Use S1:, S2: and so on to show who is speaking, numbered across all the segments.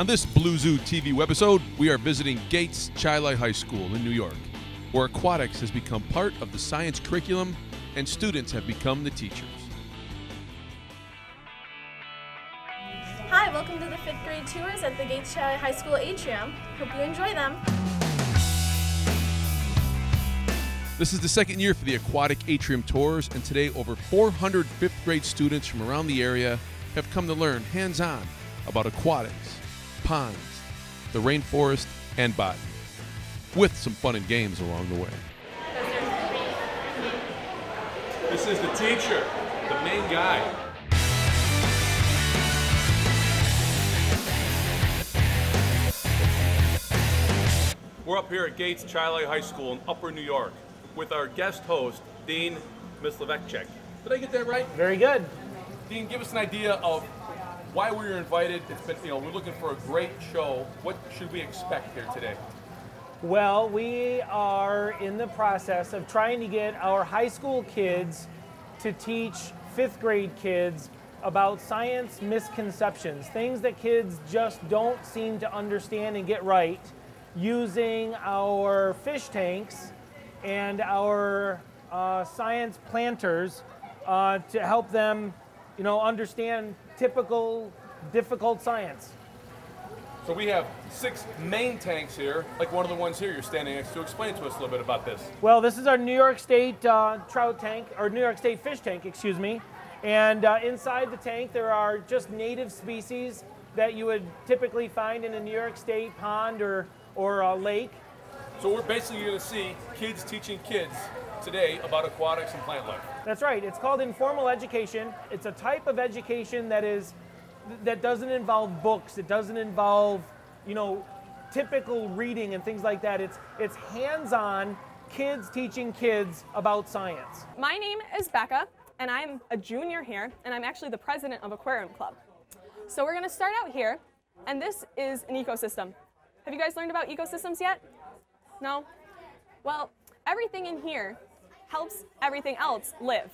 S1: On this Blue Zoo TV webisode, we are visiting Gates Chili High School in New York, where aquatics has become part of the science curriculum and students have become the teachers.
S2: Hi, welcome to the fifth grade tours at the Gates Chili High School atrium. Hope you enjoy them.
S1: This is the second year for the aquatic atrium tours, and today over 400 fifth grade students from around the area have come to learn hands on about aquatics, ponds, the rainforest, and botany, with some fun and games along the way. This is the teacher, the main guy. We're up here at Gates Chili High School in Upper New York with our guest host, Dean Mislevechek. Did I get that right?
S3: Very good.
S1: Dean, give us an idea of why we were invited. It's been, you know, we're looking for a great show. What should we expect here today?
S3: Well, we are in the process of trying to get our high school kids to teach fifth grade kids about science misconceptions, things that kids just don't seem to understand and get right, using our fish tanks and our uh, science planters uh, to help them, you know, understand typical difficult science.
S1: So we have six main tanks here, like one of the ones here you're standing next to. Explain to us a little bit about this.
S3: Well, this is our New York State uh, trout tank, or New York State fish tank, excuse me. And uh, inside the tank, there are just native species that you would typically find in a New York State pond or, or a lake.
S1: So we're basically going to see kids teaching kids today about aquatics and plant life.
S3: That's right. It's called informal education. It's a type of education that is that doesn't involve books. It doesn't involve, you know, typical reading and things like that. It's it's hands-on kids teaching kids about science.
S4: My name is Becca, and I'm a junior here, and I'm actually the president of Aquarium Club. So we're going to start out here, and this is an ecosystem. Have you guys learned about ecosystems yet? No? Well, everything in here helps everything else live.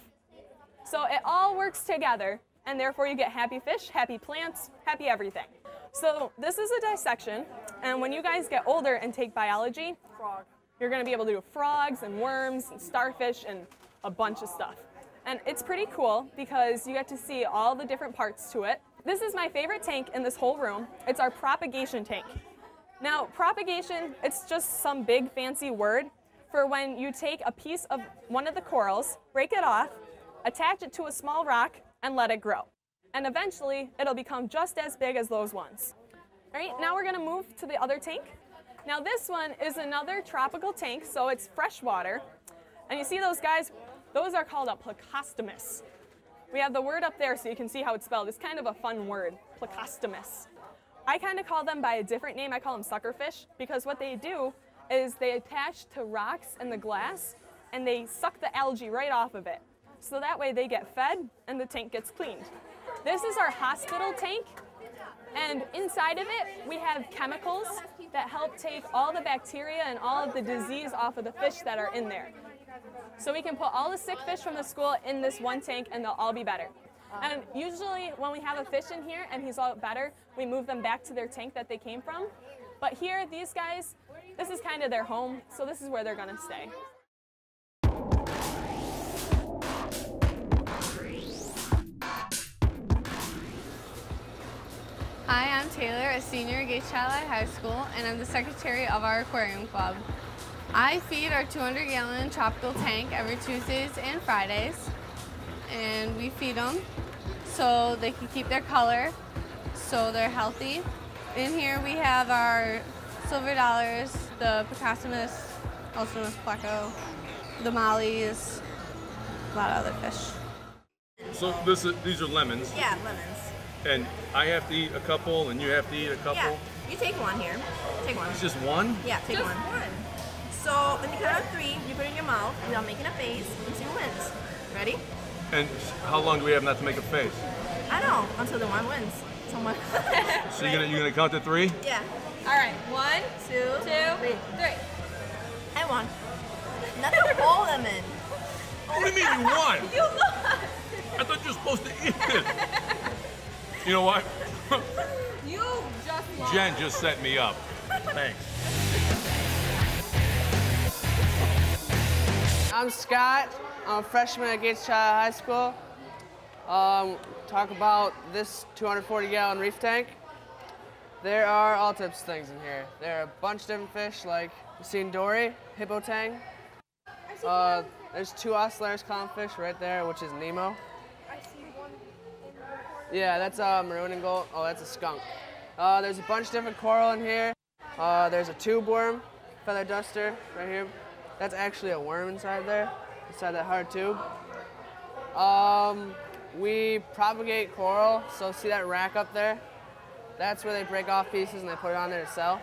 S4: So it all works together, and therefore you get happy fish, happy plants, happy everything. So this is a dissection, and when you guys get older and take biology, you're going to be able to do frogs and worms and starfish and a bunch of stuff. And it's pretty cool because you get to see all the different parts to it. This is my favorite tank in this whole room. It's our propagation tank. Now, propagation, it's just some big fancy word for when you take a piece of one of the corals, break it off, attach it to a small rock, and let it grow. And eventually, it'll become just as big as those ones. All right, now we're gonna move to the other tank. Now this one is another tropical tank, so it's freshwater. And you see those guys, those are called a plecostomus. We have the word up there so you can see how it's spelled. It's kind of a fun word, plecostomus. I kind of call them by a different name. I call them suckerfish because what they do is they attach to rocks in the glass and they suck the algae right off of it. So that way they get fed and the tank gets cleaned. This is our hospital tank. And inside of it, we have chemicals that help take all the bacteria and all of the disease off of the fish that are in there. So we can put all the sick fish from the school in this one tank and they'll all be better. And usually when we have a fish in here and he's all better, we move them back to their tank that they came from. But here, these guys, this is kind of their home, so this is where they're gonna stay.
S5: Hi, I'm Taylor, a senior at Gates Chili High School, and I'm the secretary of our aquarium club. I feed our 200 gallon tropical tank every Tuesdays and Fridays, and we feed them so they can keep their color, so they're healthy. In here we have our silver dollars, the Plecostomus, also known as pleco, the mollies, a lot of other fish.
S1: So this is, these are lemons,
S6: Yeah, lemons.
S1: and I have to eat a couple, and you have to eat a couple.
S6: Yeah, you take one here. Take one.
S1: It's just one.
S6: Yeah, take
S4: Just
S6: one.
S4: one.
S6: So when you count out three, you put it in your mouth without making a face and see who wins. Ready?
S1: And how long do we have not to make a face?
S6: I don't know until the one wins. Someone.
S1: So you're gonna you're gonna count to three?
S6: yeah.
S4: All right. One,
S6: two,
S4: two,
S6: three. Two.
S4: two, three. three.
S6: I won. Not the whole lemon.
S1: What do you mean you won?
S6: You lost.
S1: I thought you were supposed to eat it. You know what?
S4: You just
S7: Jen just set me up. Thanks.
S8: I'm Scott. I'm a freshman at Gates Chili High School. Um, talk about this 240 gallon reef tank. There are all types of things in here. There are a bunch of different fish like you've seen dory, hippo tang. Uh, there's two Ocellaris clownfish right there, which is Nemo. Yeah, that's a maroon and gold. Oh, that's a skunk. Uh, there's a bunch of different coral in here. Uh, there's a tube worm, feather duster right here. That's actually a worm inside there, inside that hard tube. Um, we propagate coral, so see that rack up there? That's where they break off pieces and they put it on there to sell.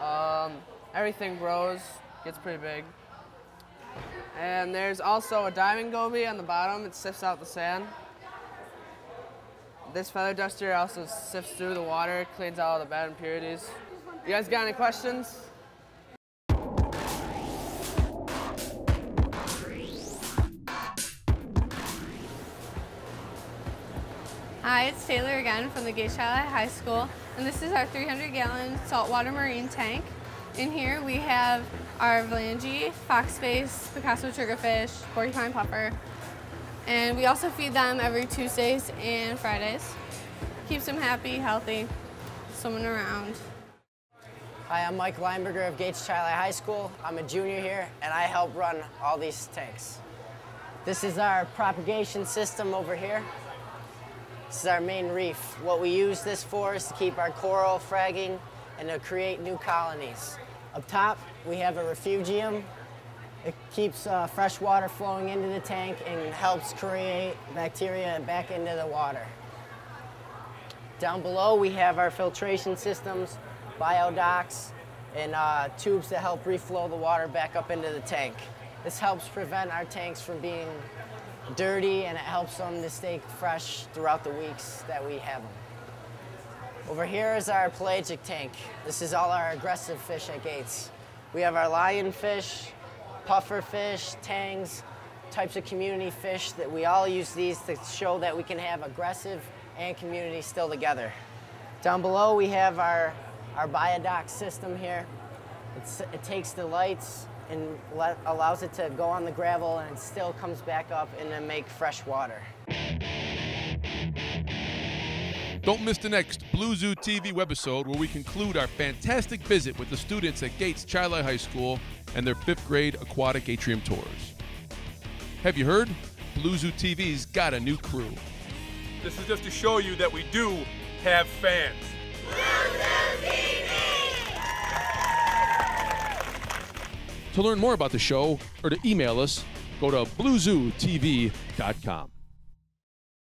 S8: Um, everything grows, gets pretty big. And there's also a diamond goby on the bottom. It sifts out the sand. This feather duster also sifts through the water, cleans out all the bad impurities. You guys got any questions?
S5: Hi, it's Taylor again from the Gates Chili High School, and this is our 300 gallon saltwater marine tank. In here we have our Vlamingi, foxface, Picasso triggerfish, porcupine puffer, and we also feed them every Tuesdays and Fridays. Keeps them happy, healthy, swimming around.
S9: Hi, I'm Mike Leinberger of Gates Chili High School. I'm a junior here, and I help run all these tanks. This is our propagation system over here. This is our main reef. What we use this for is to keep our coral fragging and to create new colonies. Up top, we have a refugium. It keeps uh, fresh water flowing into the tank and helps create bacteria back into the water. Down below, we have our filtration systems, biodocs, and uh, tubes that help reflow the water back up into the tank. This helps prevent our tanks from being dirty and it helps them to stay fresh throughout the weeks that we have them. Over here is our pelagic tank. This is all our aggressive fish at Gates. We have our lionfish, puffer fish, tangs, types of community fish that we all use these to show that we can have aggressive and community still together. Down below we have our, our biodoc system here. It's, it takes the lights and let, allows it to go on the gravel and it still comes back up and then make fresh water.
S1: Don't miss the next Blue Zoo TV webisode where we conclude our fantastic visit with the students at Gates Chili High School and their fifth grade aquatic atrium tours. Have you heard? Blue Zoo TV's got a new crew.
S7: This is just to show you that we do have fans.
S1: To learn more about the show or to email us, go to bluezootv.com.